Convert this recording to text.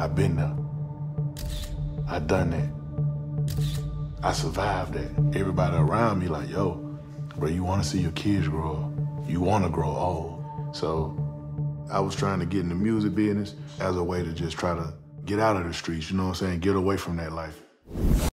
I've been there. I done that. I survived that. Everybody around me like, yo, bro, you want to see your kids grow up. You want to grow old. So I was trying to get in the music business as a way to just try to get out of the streets, you know what I'm saying? Get away from that life.